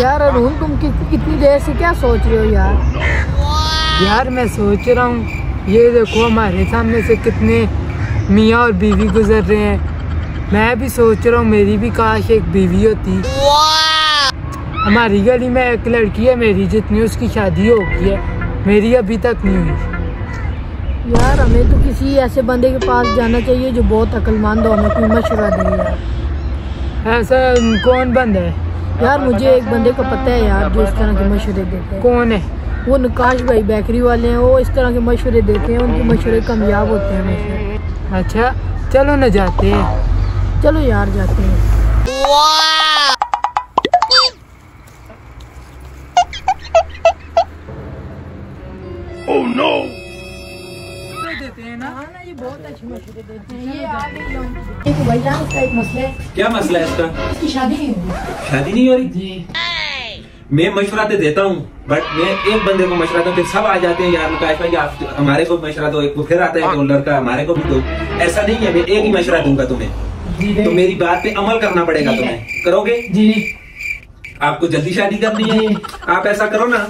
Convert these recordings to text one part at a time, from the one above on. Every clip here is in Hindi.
यार अरुण तुम कितनी देर से क्या सोच रहे हो यार? यार मैं सोच रहा हूँ ये देखो हमारे सामने से कितने मियाँ और बीवी गुजर रहे हैं। मैं भी सोच रहा हूँ मेरी भी काश एक बीवी होती। हमारी गली में एक लड़की है मेरी जितनी उसकी शादी हो गई है। मेरी अभी तक नहीं हुई। यार हमें तो किसी ऐसे बंदे के पास जाना चाहिए जो बहुत अक्लमंद हो हमें कोई मशवरा दे यार ऐसा कौन बंद है? यार मुझे एक बंदे को पता है यार जो इस तरह के मशवरे देते हैं। कौन है? वो नकाश भाई बेकरी वाले हैं वो इस तरह के मशवरे देते हैं उनके मशवरे कामयाब होते हैं हमेशा। अच्छा चलो न जाते हैं। चलो यार जाते हैं। Oh no! हैं ना? हाँ ना ये बहुत अच्छे मशवरे देते हैं ये आ गई हम एक भाईजान इसका एक मसला है। क्या मसला है इसका? इसकी शादी नहीं हुई। शादी नहीं हो रही? मैं मशवरा तो देता हूँ बट मैं एक बंदे को मशवरा दूँ फिर सब आ जाते हैं यार मुकाश भाई आप हमारे को मशवरा दो एक को फिर आता है कि लड़का हमारे को भी दो। ऐसा नहीं है मैं एक ही मशवरा दूँगा तुम्हें। तो मेरी बात पे अमल करना पड़ेगा तुम्हें। करोगे? जी। आपको जल्दी शादी करनी है। आप ऐसा करो ना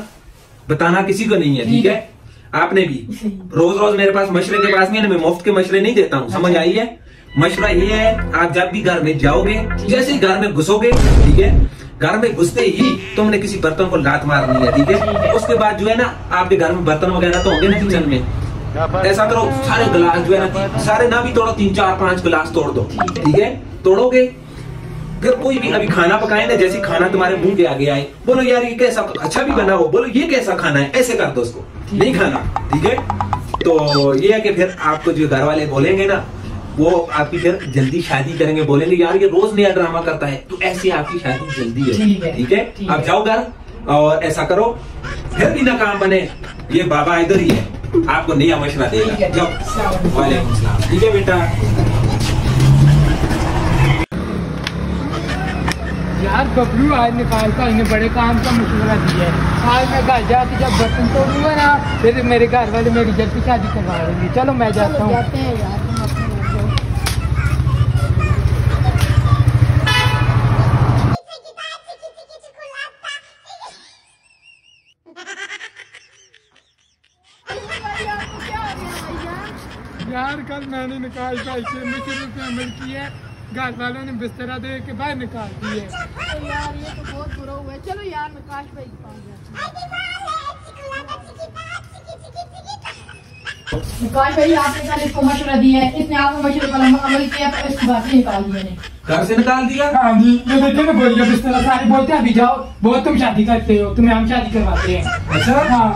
बताना किसी को नहीं है ठीक है? आपने भी। रोज रोज मेरे पास मशरे के पास नहीं है मैं मुफ़्त के मशरे नहीं देता हूँ। समझ आई है? मशरा ये है, आप जब भी घर में जाओगे, जैसे ही घर में घुसोगे, ठीक है? घर में घुसते ही तुमने किसी बर्तन को लात मारनी है, ठीक है? उसके बाद जो है ना, आपके घर में बर्तन वगैरह तो होंगे ना किचन में। ऐसा करो, सारे गिलास जो है ना, सारे ना भी तोड़ो, तीन, चार, पाँच गिलास तोड़ दो, ठीक है? तोड़ोगे फिर कोई भी अभी खाना पकाए ना जैसे खाना तुम्हारे मुँह के आगे आए बोलो यार ये कैसा अच्छा भी बना हो बोलो ये कैसा खाना है ऐसे कर दो उसको। नहीं खाना ठीक है? तो ये है कि फिर आपको जो घर वाले बोलेंगे ना वो आपकी फिर जल्दी शादी करेंगे बोलेंगे यार ये रोज नया ड्रामा करता है तो ऐसे आपकी शादी जल्दी है। ठीक है आप जाओ घर और ऐसा करो फिर भी ना काम बने ये बाबा इधर ही है आपको नया मशवरा देगा। जाओ। वालेकुम सलाम। ठीक है बेटा? यार, बबलू आज निकाल का, इन्हें बड़े काम का मशवरा दिया है। आज मैं घर जाके जब बर्तन तोड़ूँगा ना, फिर मेरे घर वाले मेरी जल्दी शादी करवा देंगे। चलो, मैं जाता हूँ। यार, कल मैंने निकाल भाई से मशवरे पे अमल किया घर वालों ने बिस्तरा दे के बाहर निकाल दिए। तो यार ये तो बहुत बुरा हुआ है। चलो यार नकाश भाई के पास जाते हैं। नकाश भाई आपने कल इसको मशवरा दिया है। इसने आपको मशवरे पर अमल किया तो इसको बात निकाल दिया ने घर से निकाल दिया? हाँ जी ये देखिए ना बोलिए बिस्तरा सारे बोलते हैं अभी जाओ। बहुत तुम शादी करते हो तुम्हें हम शादी करवाते हैं। अच्छा? हाँ।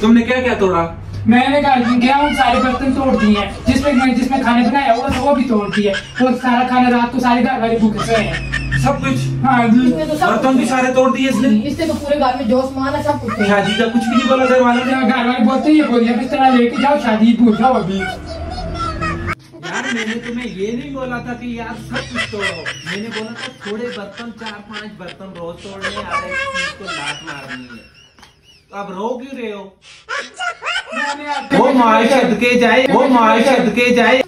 तुमने क्या क्या तोड़ा? मैंने घर गया हूँ सारे बर्तन तोड़ दिए हैं? जिसमें मैं जिसमें खाने बनाया हुआ वो भी तोड़ दिए और सारा खाना रात को सारे घर वाले भूखे सोए हैं। सब कुछ? हाँ तो बर्तन भी सारे तोड़ दिए इसने? इसने तो पूरे घर में जो सामान है सब कुछ शादी का कुछ भी नहीं बोला घर वालों ने? घर वाले बोलते हैं बोलिए बिस्तरा लेके जाओ शादी भूल जाओ अभी। यार मैंने तुम्हें ये नहीं बोला था कि यार सब कुछ तोड़ो। मैंने बोला था थोड़े बर्तन चार पाँच बर्तन रोज तोड़ने आ रहे चीज़ को लात मारनी है। तो अब रो क्यों रहे हो? मैंने आपके वो माशद के जाए वो माशद के जाए।